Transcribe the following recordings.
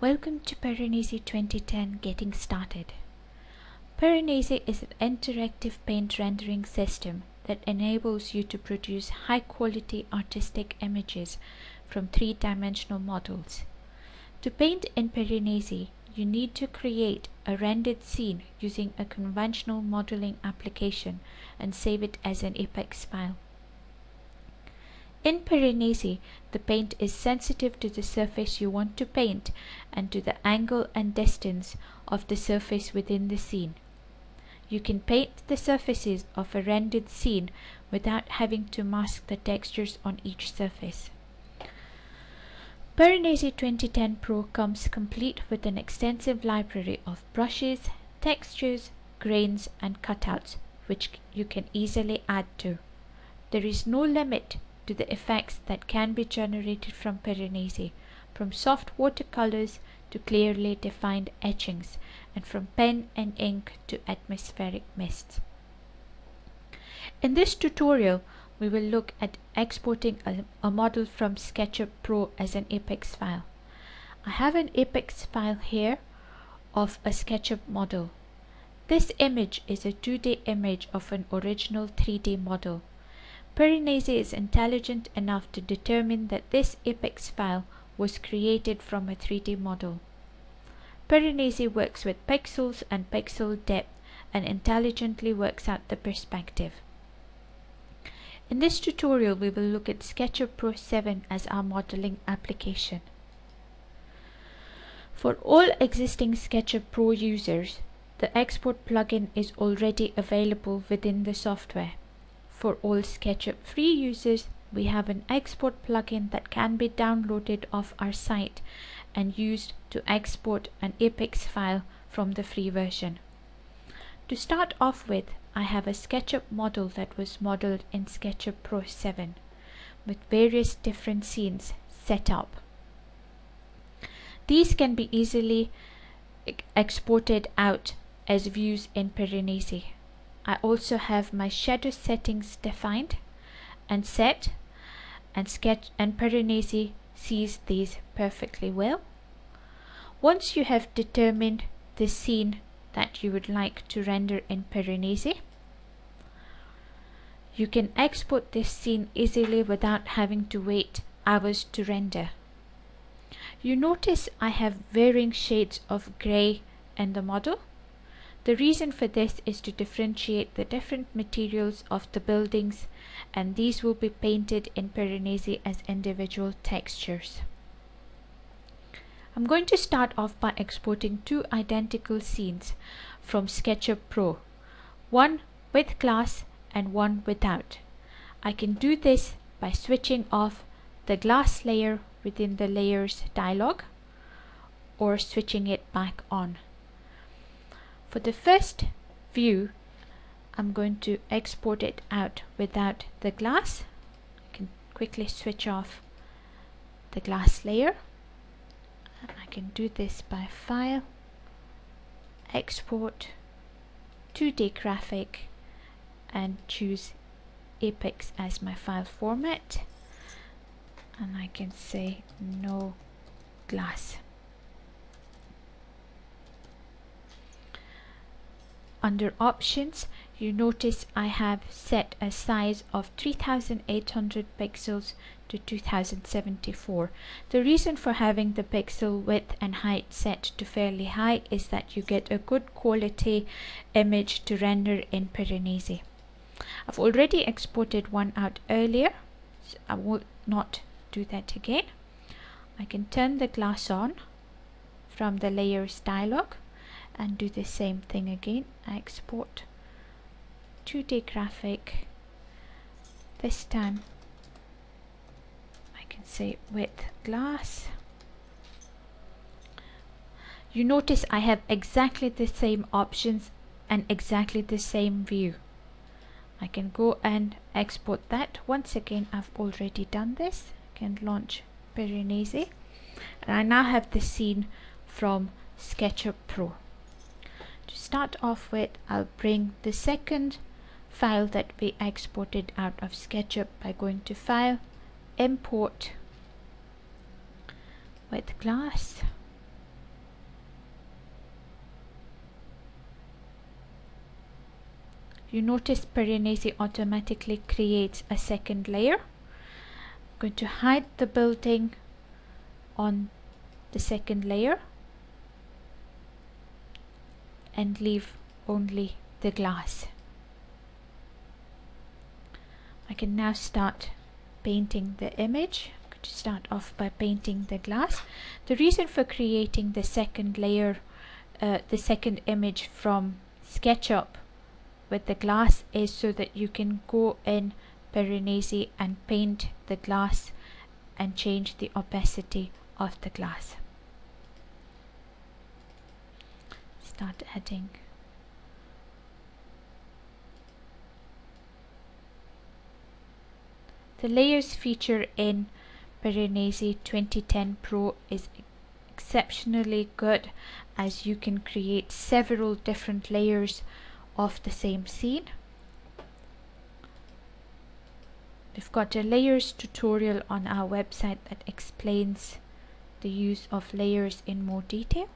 Welcome to Piranesi 2010 Getting Started. Piranesi is an interactive paint rendering system that enables you to produce high quality artistic images from three-dimensional models. To paint in Piranesi, you need to create a rendered scene using a conventional modeling application and save it as an EPix file. In Piranesi, the paint is sensitive to the surface you want to paint and to the angle and distance of the surface within the scene. You can paint the surfaces of a rendered scene without having to mask the textures on each surface. Piranesi 2010 Pro comes complete with an extensive library of brushes, textures, grains and cutouts which you can easily add to. There is no limit to the effects that can be generated from Piranesi, from soft watercolors to clearly defined etchings, and from pen and ink to atmospheric mists. In this tutorial, we will look at exporting a, a, model from SketchUp Pro as an EPix file. I have an EPix file here of a SketchUp model. This image is a 2D image of an original 3D model. Piranesi is intelligent enough to determine that this EPix file was created from a 3D model. Piranesi works with pixels and pixel depth and intelligently works out the perspective. In this tutorial we will look at SketchUp Pro 7 as our modeling application. For all existing SketchUp Pro users, the export plugin is already available within the software. For all SketchUp free users, we have an export plugin that can be downloaded off our site and used to export an EPix file from the free version. To start off with, I have a SketchUp model that was modeled in SketchUp Pro 7 with various different scenes set up. These can be easily exported out as views in Piranesi. I also have my shadow settings defined and set and sketch and Piranesi sees these perfectly well. Once you have determined the scene that you would like to render in Piranesi, you can export this scene easily without having to wait hours to render. You notice I have varying shades of grey in the model the reason for this is to differentiate the different materials of the buildings and these will be painted in Piranesi as individual textures. I'm going to start off by exporting two identical scenes from SketchUp Pro, one with glass and one without. I can do this by switching off the glass layer within the layers dialog or switching it back on. For the first view, I'm going to export it out without the glass. I can quickly switch off the glass layer. I can do this by File, Export, 2D Graphic, and choose EPix as my file format. And I can say no glass. Under options, you notice I have set a size of 3800 pixels to 2074. The reason for having the pixel width and height set to fairly high is that you get a good quality image to render in Piranesi. I've already exported one out earlier, so I will not do that again. I can turn the glass on from the layers dialog and do the same thing again. Export 2d graphic. This time I can say with glass. You notice I have exactly the same options and exactly the same view. I can go and export that. Once again I've already done this. I can launch Piranesi. And I now have the scene from SketchUp Pro to start off with I'll bring the second file that we exported out of SketchUp by going to file import with glass. You notice Piranesi automatically creates a second layer. I'm going to hide the building on the second layer and leave only the glass. I can now start painting the image. To start off by painting the glass. The reason for creating the second layer, uh, the second image from SketchUp with the glass is so that you can go in Piranesi and paint the glass and change the opacity of the glass. Start adding The layers feature in Piranesi 2010 Pro is exceptionally good as you can create several different layers of the same scene. We've got a layers tutorial on our website that explains the use of layers in more detail.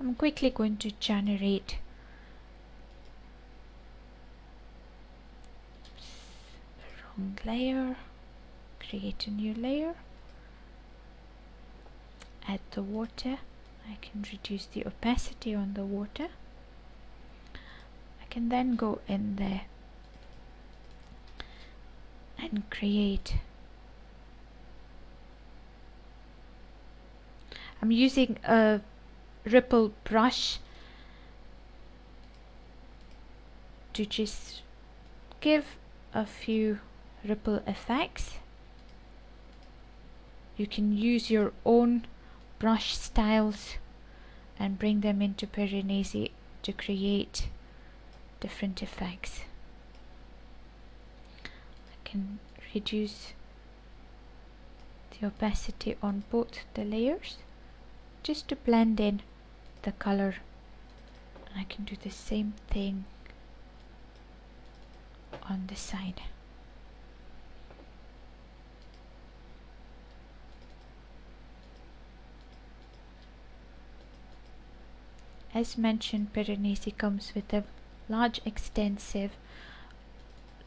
I'm quickly going to generate. Wrong layer, create a new layer, add the water. I can reduce the opacity on the water. I can then go in there and create. I'm using a ripple brush. To just give a few ripple effects. You can use your own brush styles and bring them into Piranesi to create different effects. I can reduce the opacity on both the layers just to blend in the color and I can do the same thing on the side. As mentioned, Piranesi comes with a large extensive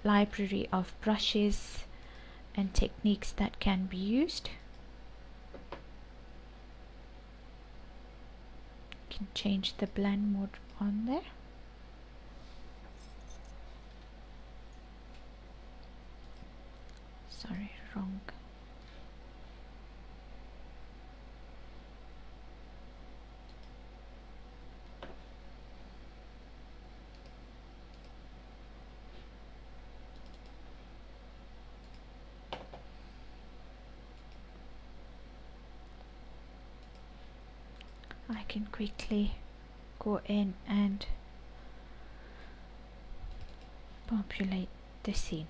library of brushes and techniques that can be used. You can change the blend mode on there. Sorry, wrong. I can quickly go in and populate the scene.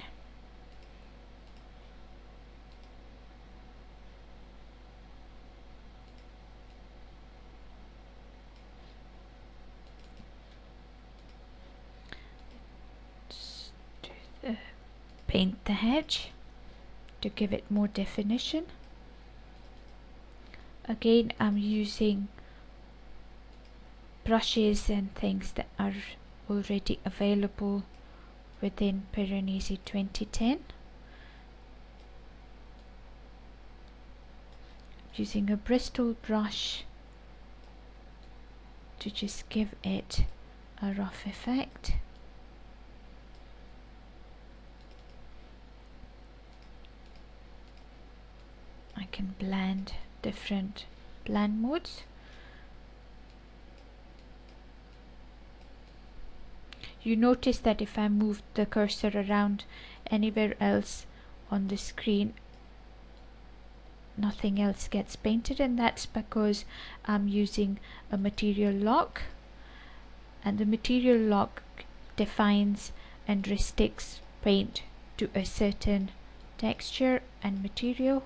The paint the hedge to give it more definition. Again, I'm using brushes and things that are already available within Piranesi 2010 using a bristle brush to just give it a rough effect. I can blend different blend modes you notice that if I move the cursor around anywhere else on the screen nothing else gets painted and that's because I'm using a material lock. And the material lock defines and restricts paint to a certain texture and material